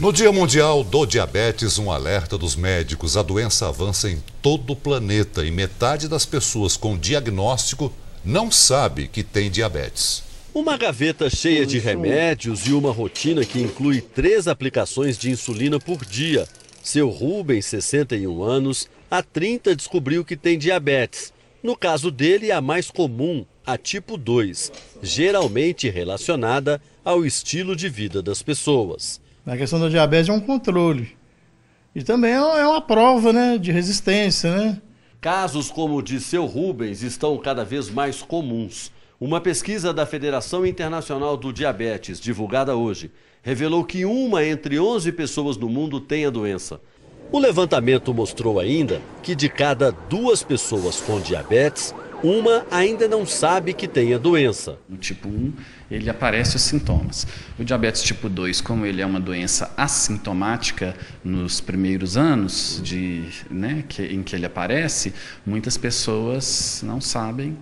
No Dia Mundial do Diabetes, um alerta dos médicos: a doença avança em todo o planeta e metade das pessoas com diagnóstico não sabe que tem diabetes. Uma gaveta cheia de remédios e uma rotina que inclui três aplicações de insulina por dia. Seu Rubens, 61 anos, há 30 descobriu que tem diabetes. No caso dele, a mais comum, a tipo 2, geralmente relacionada ao estilo de vida das pessoas. A questão da diabetes é um controle. E também é uma prova né, de resistência, né? Casos como o de seu Rubens estão cada vez mais comuns. Uma pesquisa da Federação Internacional do Diabetes, divulgada hoje, revelou que uma entre 11 pessoas no mundo tem a doença. O levantamento mostrou ainda que de cada duas pessoas com diabetes, uma ainda não sabe que tem a doença. No tipo 1, ele aparece os sintomas. O diabetes tipo 2, como ele é uma doença assintomática nos primeiros anos de, né, que, em que ele aparece, muitas pessoas não sabem,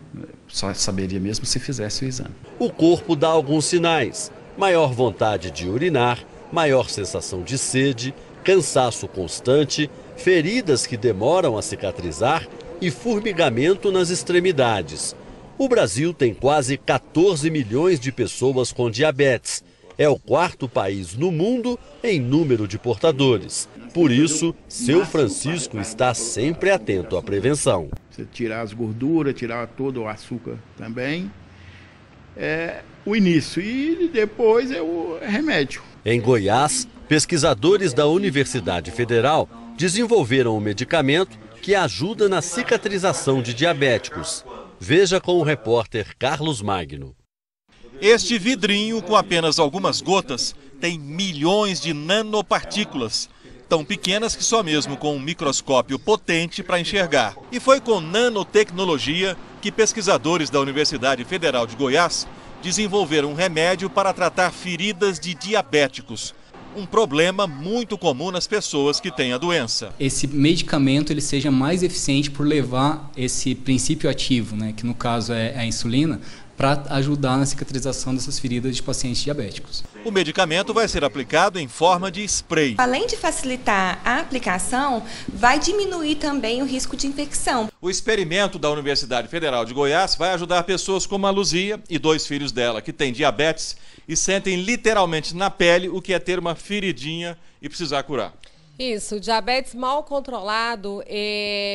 só saberia mesmo se fizesse o exame. O corpo dá alguns sinais: maior vontade de urinar, maior sensação de sede, cansaço constante, feridas que demoram a cicatrizar e formigamento nas extremidades. O Brasil tem quase 14 milhões de pessoas com diabetes. É o quarto país no mundo em número de portadores. Por isso, seu Francisco está sempre atento à prevenção. Você tirar as gorduras, tirar todo o açúcar também. É o início e depois é o remédio. Em Goiás, pesquisadores da Universidade Federal desenvolveram um medicamento que ajuda na cicatrização de diabéticos. Veja com o repórter Carlos Magno. Este vidrinho, com apenas algumas gotas, tem milhões de nanopartículas, tão pequenas que só mesmo com um microscópio potente para enxergar. E foi com nanotecnologia que pesquisadores da Universidade Federal de Goiás desenvolveram um remédio para tratar feridas de diabéticos um problema muito comum nas pessoas que têm a doença. Esse medicamento ele seja mais eficiente por levar esse princípio ativo, né, que no caso é a insulina, para ajudar na cicatrização dessas feridas de pacientes diabéticos. O medicamento vai ser aplicado em forma de spray. Além de facilitar a aplicação, vai diminuir também o risco de infecção. O experimento da Universidade Federal de Goiás vai ajudar pessoas como a Luzia e dois filhos dela que têm diabetes e sentem literalmente na pele o que é ter uma feridinha e precisar curar. Isso, diabetes mal controlado,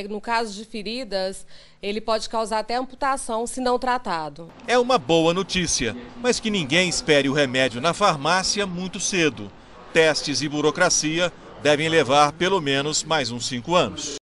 no caso de feridas, ele pode causar até amputação se não tratado. É uma boa notícia, mas que ninguém espere o remédio na farmácia muito cedo. Testes e burocracia devem levar pelo menos mais uns cinco anos.